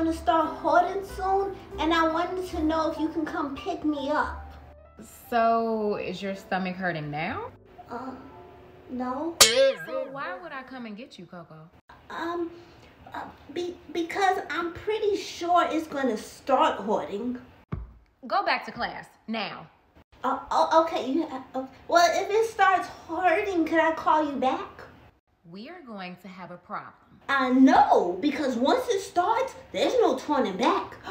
gonna start hurting soon, and I wanted to know if you can come pick me up. So, is your stomach hurting now? Uh, no. So, why would I come and get you, Coco? Um, uh, be, because I'm pretty sure it's gonna start hurting. Go back to class now. Uh, oh, okay. You, uh, well, if it starts hurting, can I call you back? We are going to have a problem. I know, because once it starts, there's no turning back.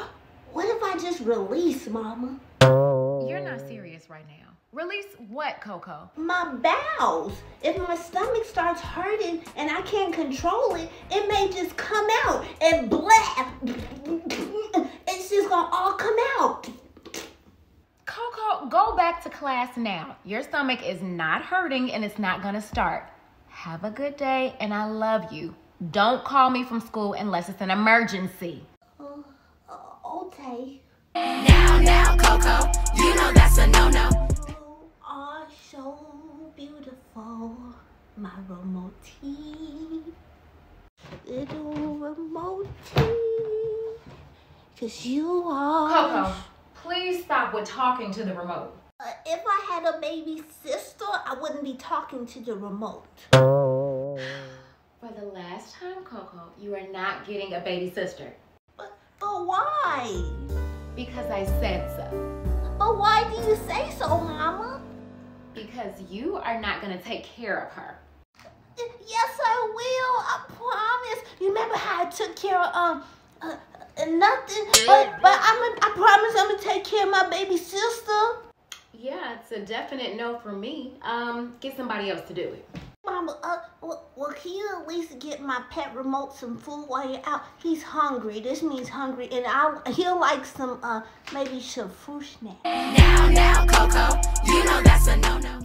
What if I just release, Mama? You're not serious right now. Release what, Coco? My bowels. If my stomach starts hurting and I can't control it, it may just come out and blah. It's just gonna all come out. Coco, go back to class now. Your stomach is not hurting and it's not gonna start. Have a good day and I love you. Don't call me from school unless it's an emergency. Uh, uh, okay. Now, now, Coco, you know that's a no-no. You are so beautiful, my remote little remote Cause you are. Coco, please stop with talking to the remote. Uh, if I had a baby sister, I wouldn't be talking to the remote. For the last time, Coco, you are not getting a baby sister. But, but why? Because I said so. But why do you say so, Mama? Because you are not gonna take care of her. Yes, I will. I promise. You remember how I took care of um uh, uh, nothing? But but I'm a, I promise I'm gonna take care of my baby sister. Yeah, it's a definite no for me. Um, get somebody else to do it. Mama, uh, well, well, can you at least get my pet remote some food while you're out? He's hungry. This means hungry, and I he'll like some uh maybe some fruit snack. Now, now, Coco, you know that's a no-no.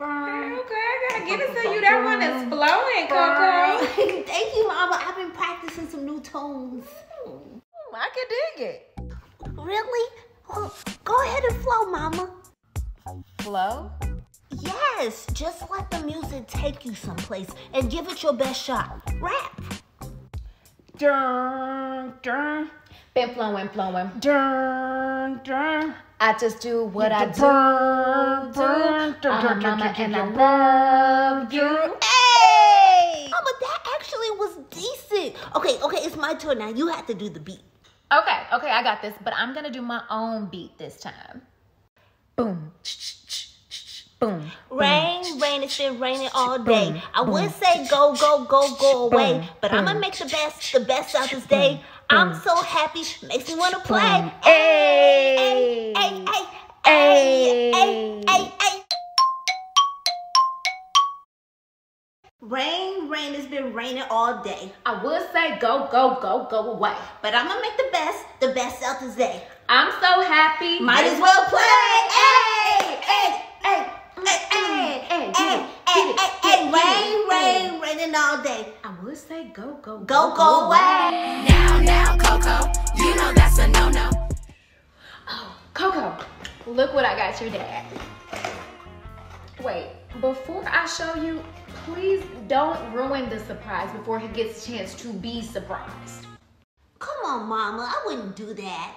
Okay, I gotta give it to you. That one is flowing, Coco. Thank you, Mama. I've been practicing some new tones. I can dig it. Really? Well, go ahead and flow, Mama. Flow? Yes, just let the music take you someplace and give it your best shot. Rap. Dun, dun. Been flowing, flowing. Dun, dun. I just do what I do. Burn, do. burn, dun, I'm dun, a dun, mama dun, and I love you. Hey! Mama, that actually was decent. Okay, okay, it's my turn now. You have to do the beat. Okay, okay, I got this, but I'm gonna do my own beat this time. Boom, boom. Rain, rain, it's been raining all day. I would say go, go, go, go away, but I'ma make the best, the best out this day. I'm so happy, makes me wanna play. Hey, hey, hey, hey, hey, hey, hey. Rain, rain, it's been raining all day, I would say go, go, go, go away. but I'ma make the best, the best out this day. I'm so happy. Might as well play. Hey, hey, hey, hey, hey, Hey, hey, get hey, hey, hey, rain, rain, raining all day. I would say go, go, Go, go away. Now, now, Coco, you know that's a no-no. Oh, Coco, look what I got your dad. Wait, before I show you, please don't ruin the surprise before he gets a chance to be surprised. Come on, mama, I wouldn't do that.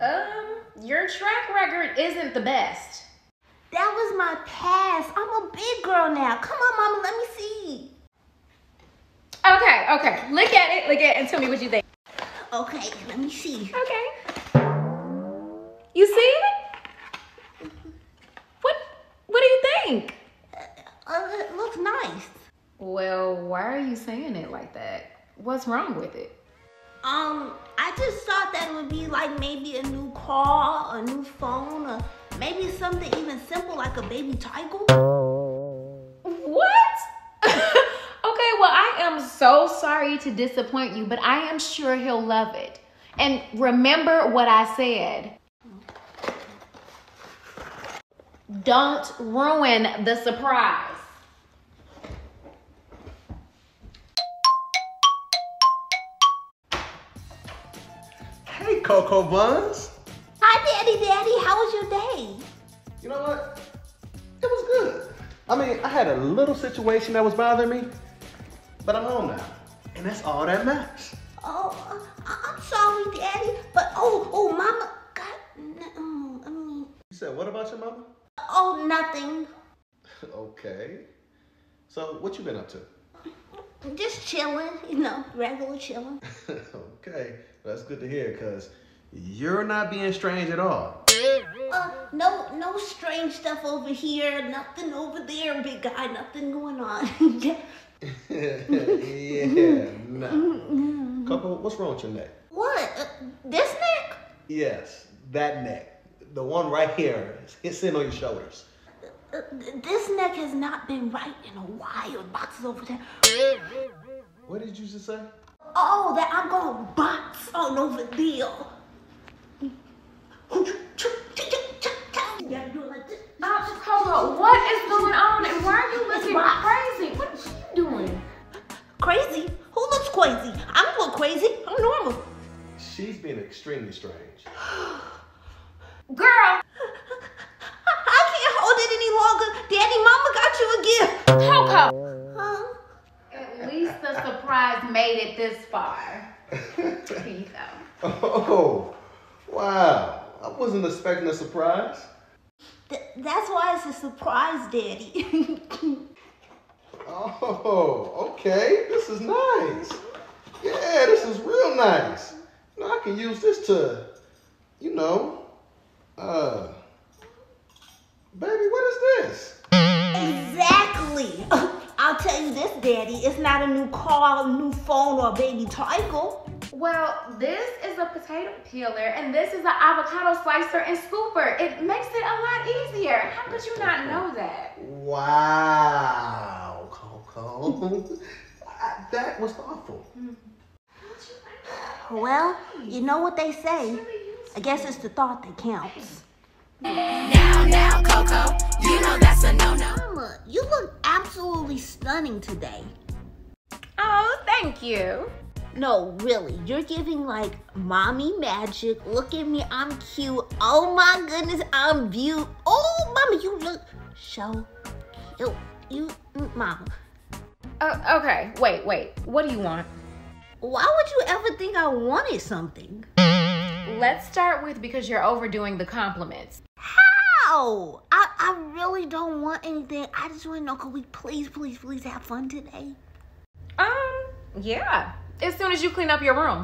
Um, your track record isn't the best. That was my past. I'm a big girl now. Come on, mama, let me see. Okay, okay. Look at it, look at it, and tell me what you think. Okay, let me see. Okay. You see it? What what do you think? Uh, it looks nice. Well, why are you saying it like that? What's wrong with it? Um, I just thought that it would be like maybe a new car, a new phone, or maybe something even simple like a baby tiger. What? okay, well, I am so sorry to disappoint you, but I am sure he'll love it. And remember what I said. Don't ruin the surprise. Hey, Coco Buns. Hi, Daddy, Daddy. How was your day? You know what? It was good. I mean, I had a little situation that was bothering me, but I'm home now. And that's all that matters. Nothing. okay. So, what you been up to? Just chilling, you know, regular chilling. okay, that's good to hear, because you're not being strange at all. Uh, no, no strange stuff over here, nothing over there, big guy, nothing going on. yeah, nah. Coco, what's wrong with your neck? what? Uh, this neck? Yes, that neck. The one right here. It's sitting on your shoulders. Uh, th- this neck has not been right in a while. Boxes over there. What did you just say? Oh, that I'm gonna box on over there. You gotta do it like this. Oh, Coco, what is going on? And why are you looking crazy? What are you doing? Crazy? Who looks crazy? I don't look crazy. I'm normal. She's being extremely strange. Girl, I can't hold it any longer. Daddy, Mama got you a gift. Coco. Huh? At least the surprise made it this far. Here you go. Oh, wow. I wasn't expecting a surprise. Th- that's why it's a surprise, Daddy. Oh, okay. This is nice. Yeah, this is real nice. You know, I can use this to, you know, uh, baby, what is this? exactly. I'll tell you this, Daddy. It's not a new car, a new phone, or a baby tiger. Well, this is a potato peeler and this is an avocado slicer and scooper. It makes it a lot easier. How could you not know that? Wow, Coco. That was thoughtful. Well, you know what they say. I guess it's the thought that counts. Now, now, Coco, you know that's a no-no. Mama, you look absolutely stunning today. Oh, thank you. No, really, you're giving like mommy magic. Look at me, I'm cute. Oh my goodness, I'm beautiful. Oh, mama, you look so cute. You, mm, mama, Uh, okay, wait, wait. What do you want? why would you ever think I wanted something? Let's start with because you're overdoing the compliments. How? I, I really don't want anything. I just want to know, could we please, please, please have fun today? Um, yeah. As soon as you clean up your room.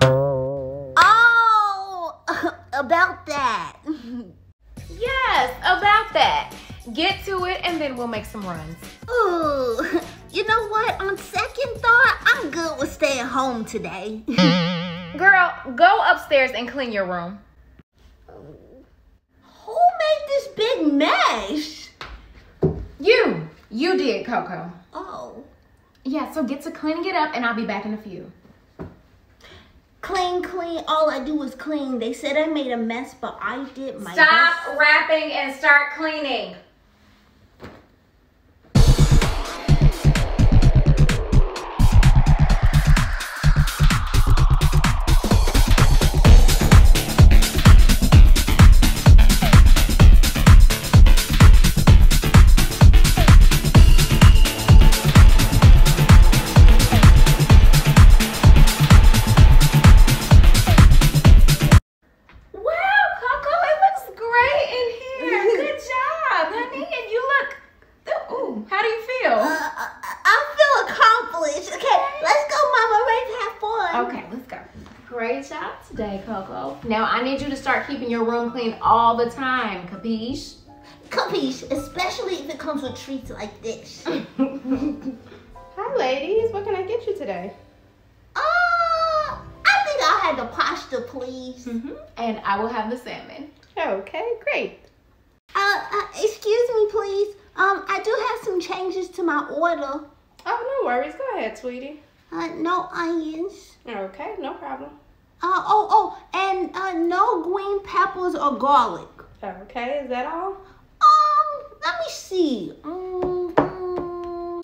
Oh, about that. Yes, about that. Get to it and then we'll make some runs. Ooh, you know what? On second thought, I'm good with staying home today. Girl, go upstairs and clean your room. Who made this big mess? You. You did, Coco. Oh, Yeah, so get to cleaning it up and I'll be back in a few. clean, clean. All I do is clean. They said I made a mess, but I did my Stop best. rapping and start cleaning. Keeping your room clean all the time, capiche? Capiche, especially if it comes with treats like this. Hi, ladies. What can I get you today? Uh, I think I'll have the pasta, please. hmm And I will have the salmon. Okay, great. Uh, uh, excuse me, please. Um, I do have some changes to my order. Oh, no worries. Go ahead, sweetie. Uh, no onions. Okay, no problem. Uh, oh, oh, and uh, no green peppers or garlic. Okay, is that all? Um, let me see. Mm, mm.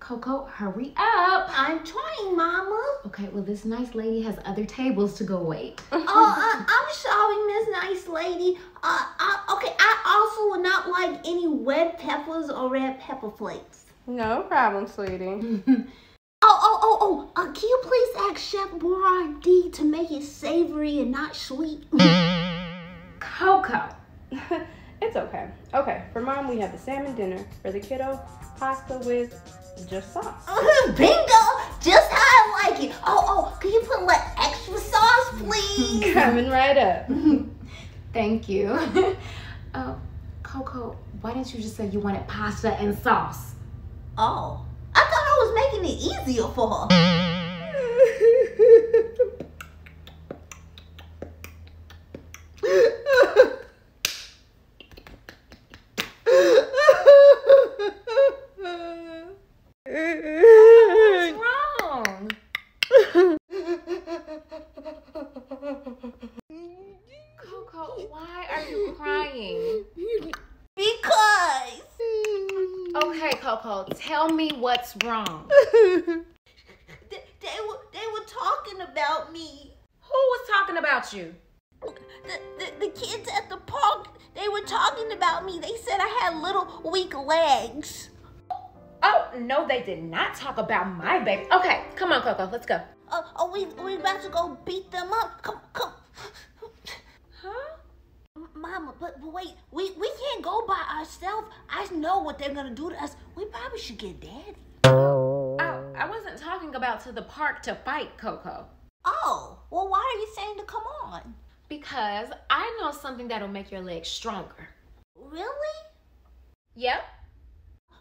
Coco, hurry up. I'm trying, Mama. Okay, well, this nice lady has other tables to go wait. Oh, uh, I'm sorry, Miss Nice Lady. Uh, uh, Okay, I also would not like any red peppers or red pepper flakes. No problem, sweetie. Oh, oh, oh, oh, uh, can you please ask Chef Boyardee to make it savory and not sweet? Coco. it's okay. Okay, for mom, we have the salmon dinner. For the kiddo, pasta with just sauce. Bingo! Just how I like it. Oh, oh, can you put like extra sauce, please? Coming right up. Thank you. uh, Coco, why didn't you just say you wanted pasta and sauce? oh, I thought I was making it easier for her. What's wrong? Coco, why are you crying? Because Okay, Coco, tell me what's wrong? Coco, why are you crying? Because. Okay, Coco, tell me what's wrong. They, they were they were talking about me. Who was talking about you? The, the, the kids at the park, they were talking about me. They said I had little weak legs. Oh, no, they did not talk about my baby. Okay, come on, Coco, let's go. Uh, are we we about to go beat them up? Come come. Huh? Mama, but, but wait, we, we can't go by ourselves. I know what they're gonna do to us. We probably should get daddy. Oh, I wasn't talking about to the park to fight, Coco. Oh, well, why are you saying to come on? Because I know something that'll make your legs stronger. Really? Yep.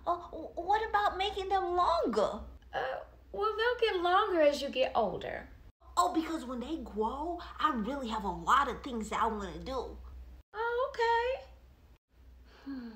Uh, what about making them longer? Uh, well, they'll get longer as you get older. Oh, because when they grow, I really have a lot of things that I want to do. Oh, okay. Um,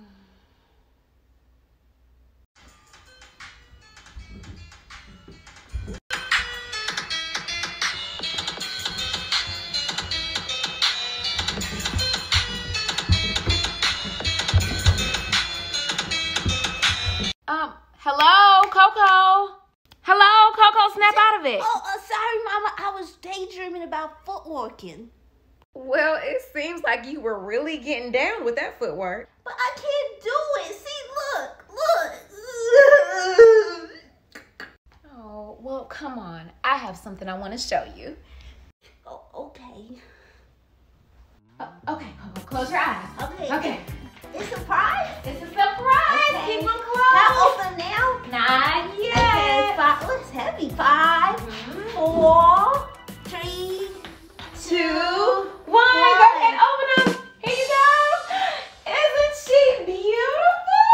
hello, Coco. Hello, Coco, snap out of it. Oh, uh, sorry, Mama. I was daydreaming about footworking. Well, it seems like you were really getting down with that footwork. But I can't do it. See, look, look. Oh, well, come on. I have something I want to show you. oh, okay. Oh, okay, Coco, close your eyes. Okay. Okay. It's a surprise. It's a surprise. Okay. Keep them Can closed. I open now? Not Okay, five. Oh, it's heavy. Five, Mhm. four, three, Two, one. Go ahead, open them. Here you go. Isn't she beautiful?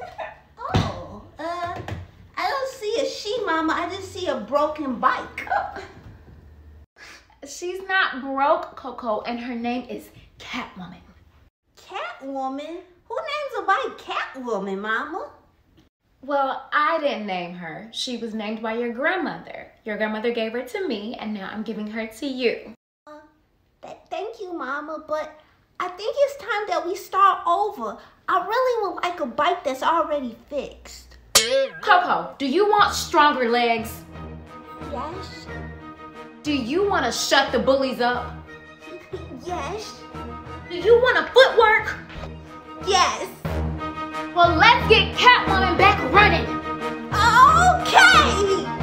Look. Oh, uh, I don't see a she, Mama. I just see a broken bike. She's not broke, Coco, and her name is Catwoman. Catwoman? Who names a bike Catwoman, Mama? Well, I didn't name her. She was named by your grandmother. Your grandmother gave her to me, and now I'm giving her to you. Uh, th- thank you, Mama, but I think it's time that we start over. I really would like a bike that's already fixed. Coco, do you want stronger legs? Yes? Do you want to shut the bullies up? yes? Do you want a footwork? Yes! Well, let's get Catwoman back running. Okay!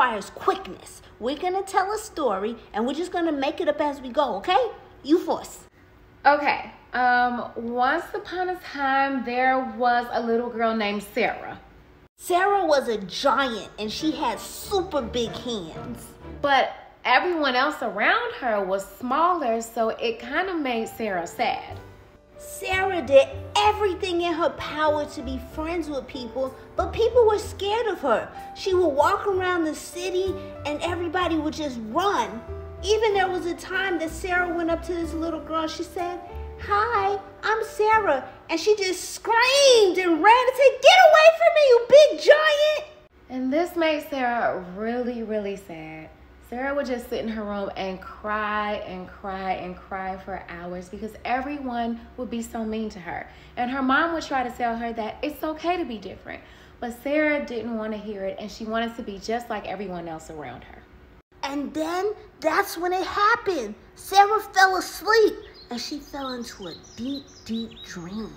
Requires quickness. We're gonna tell a story and we're just gonna make it up as we go, okay? You first. Okay, um, once upon a time, there was a little girl named Sarah. Sarah was a giant and she had super big hands. But everyone else around her was smaller, so it kind of made Sarah sad. Sarah did everything in her power to be friends with people, but people were scared of her. She would walk around the city and everybody would just run. Even there was a time that Sarah went up to this little girl. She said, Hi, I'm Sarah. And she just screamed and ran and said, Get away from me, you big giant. And this made Sarah really, really sad. Sarah would just sit in her room and cry and cry and cry for hours because everyone would be so mean to her. And her mom would try to tell her that it's okay to be different. But Sarah didn't want to hear it and she wanted to be just like everyone else around her. And then that's when it happened. Sarah fell asleep and she fell into a deep, deep dream.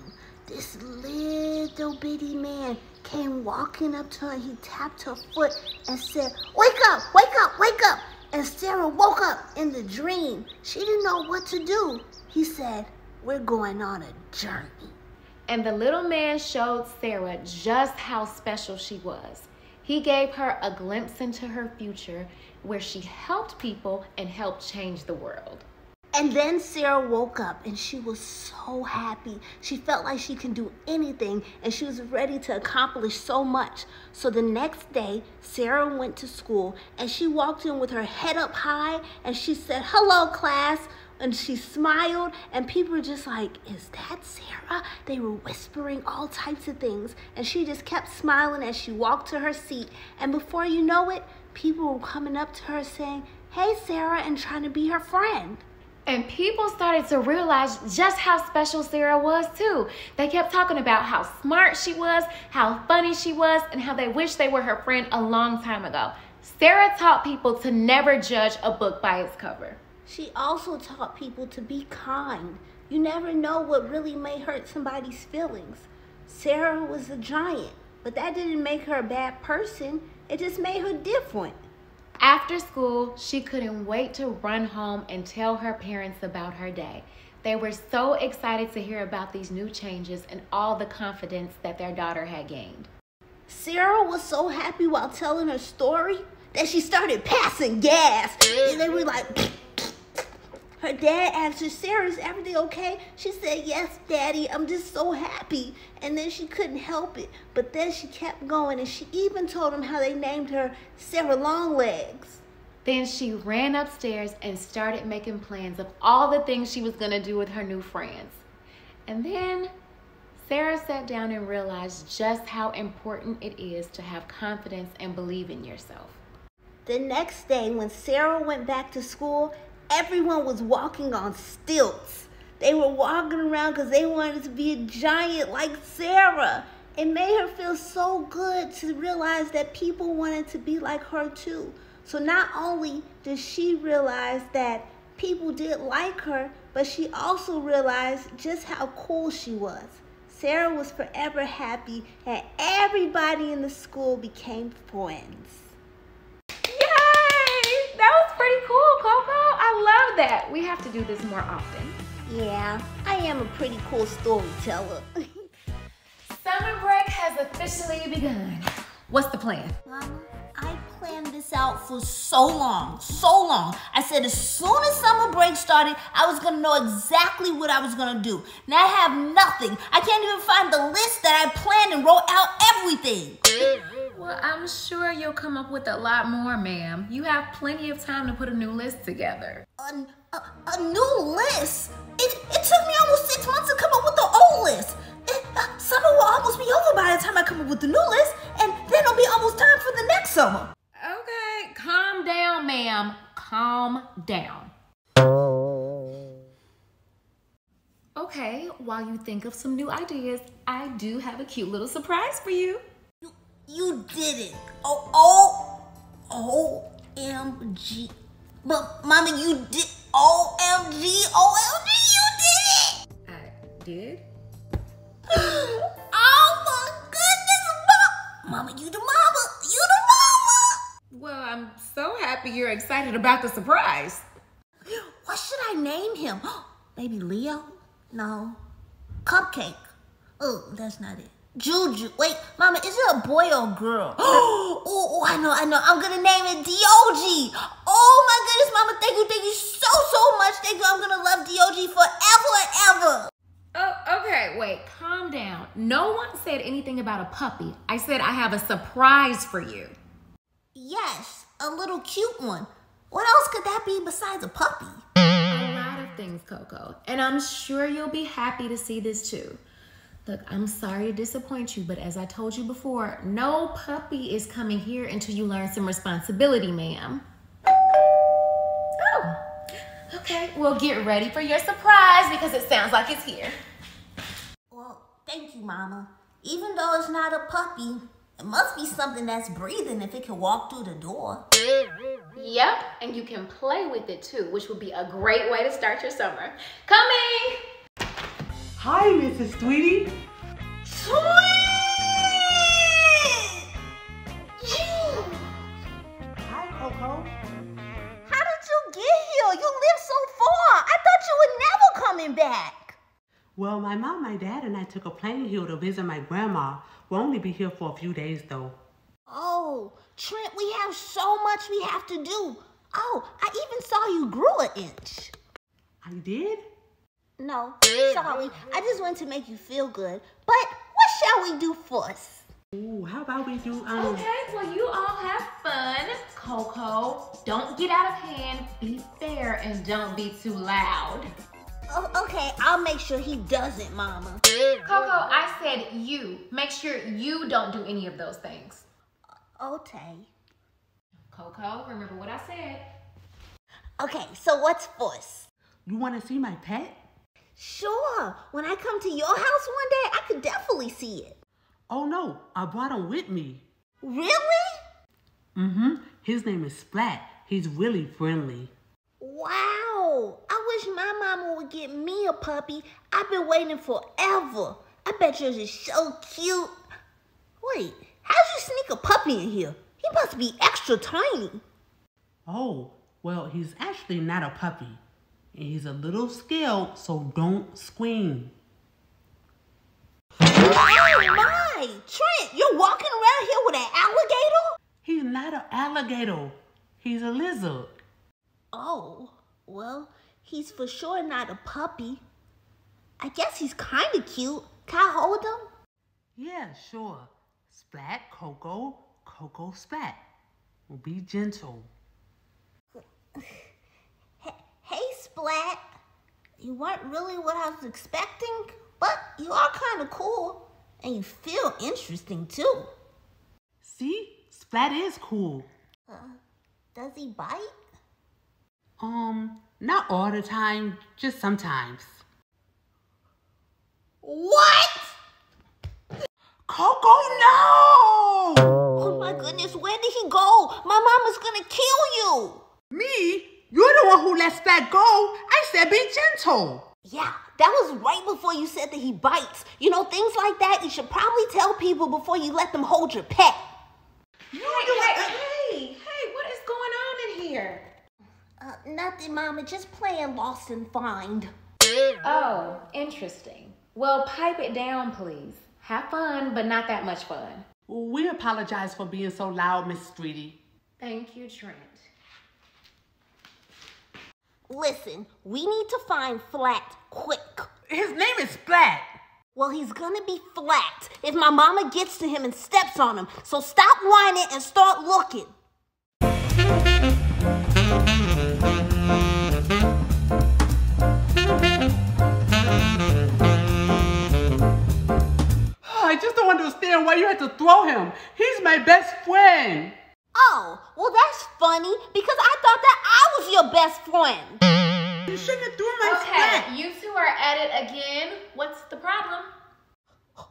This little bitty man came walking up to her. He tapped her foot and said, Wake up, wake up, wake up. And Sarah woke up in the dream. She didn't know what to do. He said, We're going on a journey. And the little man showed Sarah just how special she was. He gave her a glimpse into her future where she helped people and helped change the world. And then Sarah woke up and she was so happy. She felt like she can do anything and she was ready to accomplish so much. So the next day, Sarah went to school and she walked in with her head up high and she said, Hello, class. And she smiled, and people were just like, Is that Sarah? They were whispering all types of things. And she just kept smiling as she walked to her seat. And before you know it, people were coming up to her saying, Hey, Sarah, and trying to be her friend. And people started to realize just how special Sarah was, too. They kept talking about how smart she was, how funny she was, and how they wished they were her friend a long time ago. Sarah taught people to never judge a book by its cover. She also taught people to be kind. You never know what really may hurt somebody's feelings. Sarah was a giant, but that didn't make her a bad person. It just made her different. After school, she couldn't wait to run home and tell her parents about her day. They were so excited to hear about these new changes and all the confidence that their daughter had gained. Sarah was so happy while telling her story that she started passing gas. And they were like, her dad asked her, Sarah, is everything okay? She said, Yes, Daddy, I'm just so happy. And then she couldn't help it. But then she kept going and she even told him how they named her Sarah Longlegs. Then she ran upstairs and started making plans of all the things she was going to do with her new friends. And then Sarah sat down and realized just how important it is to have confidence and believe in yourself. The next day, when Sarah went back to school, everyone was walking on stilts. They were walking around because they wanted to be a giant like Sarah. It made her feel so good to realize that people wanted to be like her too. So not only did she realize that people did like her, but she also realized just how cool she was. Sarah was forever happy, and everybody in the school became friends. Yay! That was pretty cool, Coco. I love that. We have to do this more often. Yeah, I am a pretty cool storyteller. Summer break has officially begun. What's the plan? Mama, I planned this out for so long, so long. I said as soon as summer break started, I was gonna know exactly what I was gonna do. Now I have nothing. I can't even find the list that I planned and wrote out everything. Well, I'm sure you'll come up with a lot more, ma'am. You have plenty of time to put a new list together. A, a, a new list? It, it took me almost six months to come up with the old list. It, uh, summer will almost be over by the time I come up with the new list, and then it'll be almost time for the next summer. Okay, calm down, ma'am. Calm down. Okay, while you think of some new ideas, I do have a cute little surprise for you. You, did it. Oh, oh, oh OMG. But, Mama, you did. OMG, OMG, you did it. I did? Oh my goodness, Mama. Mama, you the mama. You the mama. Well, I'm so happy you're excited about the surprise. What should I name him? Maybe Leo? No. Cupcake. Oh, that's not it. Juju. Wait, Mama, is it a boy or a girl? oh, oh, I know, I know. I'm gonna name it DOG. Oh my goodness, Mama, thank you, thank you so, so much. Thank you. I'm gonna love DOG forever and ever. Oh, wait, wait. Calm down. No one said anything about a puppy. I said I have a surprise for you. Yes, a little cute one. What else could that be besides a puppy? A lot of things, Coco. And I'm sure you'll be happy to see this too. Look, I'm sorry to disappoint you, but as I told you before, no puppy is coming here until you learn some responsibility, ma'am. Oh, okay. Well, get ready for your surprise because it sounds like it's here. Well, thank you, Mama. Even though it's not a puppy, it must be something that's breathing if it can walk through the door. Yep, and you can play with it too, which would be a great way to start your summer. Coming! Hi, Mrs. Sweetie. Hi, Coco. How did you get here? You live so far. I thought you were never coming back. Well, my mom, my dad, and I took a plane here to visit my grandma. We'll only be here for a few days, though. Oh, Trent, we have so much we have to do. Oh, I even saw you grew an inch. I did? No, sorry. I just wanted to make you feel good. But what shall we do first? Ooh, how about we do, um, Okay, well, you all have fun. Coco, don't get out of hand. Be fair and don't be too loud. Oh, okay, I'll make sure he doesn't, Mama. Coco, I said you. Make sure you don't do any of those things. Okay. Coco, remember what I said. Okay, so what's first? you want to see my pet? Sure. When I come to your house one day, I could definitely see it. Oh, no, I brought him with me. Really? Mm-hmm. His name is Splat. He's really friendly. Wow. I wish my mama would get me a puppy. I've been waiting forever. I bet yours is so cute. Wait, how'd you sneak a puppy in here? He must be extra tiny. Oh, well, he's actually not a puppy. And he's a little scared, so don't scream. Oh my! Trent, you're walking around here with an alligator? He's not an alligator. He's a lizard. Oh, well, he's for sure not a puppy. I guess he's kind of cute. Can I hold him? Yeah, sure. Splat, Coco, Coco, Splat. Well, be gentle. Hey, Splat. You weren't really what I was expecting, but you are kind of cool. And you feel interesting, too. See? Splat is cool. Does he bite? Um, not all the time, just sometimes. What? Coco, no! Oh my goodness, where did he go? My mama's gonna kill you. Me? You're the one who lets that go. I said be gentle. Yeah, that was right before you said that he bites. You know, things like that, you should probably tell people before you let them hold your pet. Hey, hey, hey, hey, what is going on in here? Uh, nothing, Mama, just playing lost and find. Oh, interesting. Well, pipe it down, please. Have fun, but not that much fun. We apologize for being so loud, Miss Streety. Thank you, Trent. Listen, we need to find Flat quick. His name is Splat. Well, he's gonna be flat if my mama gets to him and steps on him. So stop whining and start looking. I just don't understand why you had to throw him. He's my best friend. Oh, well, that's funny because I thought that I was your best friend. You shouldn't have threw my Okay, Splat. you two are at it again. What's the problem?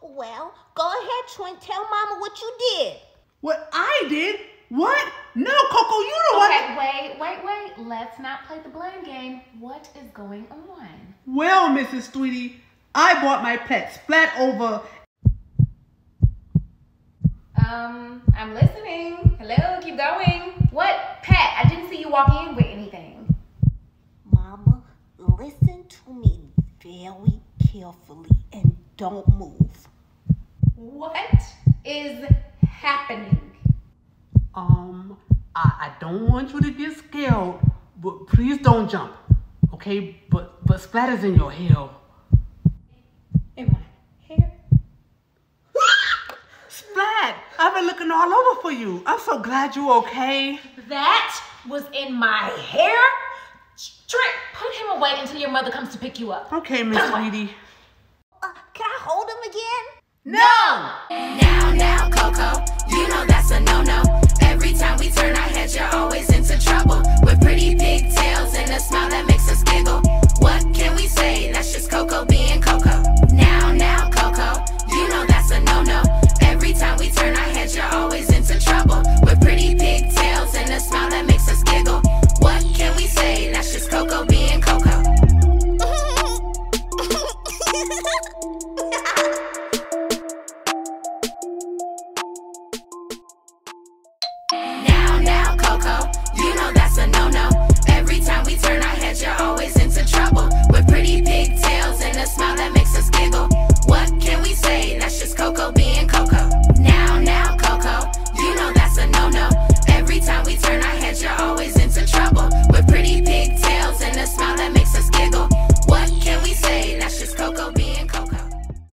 Well, go ahead, Trent. Tell mama what you did. What I did? What? No, Coco, you don't want Okay, wait, wait, wait. Let's not play the blame game. What is going on? Well, Mrs. Tweety, I bought my pet Splat over. Um, I'm listening. Hello, keep going. What? Pat, I didn't see you walk in with anything. Mama, listen to me very carefully and don't move. What is happening? Um, I, I don't want you to get scared, but please don't jump. Okay, but but splatter's in your heel. Am I flat. I've been looking all over for you. I'm so glad you're okay. That was in my hair. Trent, put him away until your mother comes to pick you up. Okay, Miss Sweetie. Uh, can I hold him again? No! Now, now, Coco, you know that's a no-no. Every time we turn our heads, you're always into trouble. With pretty pigtails and a smile that makes us giggle.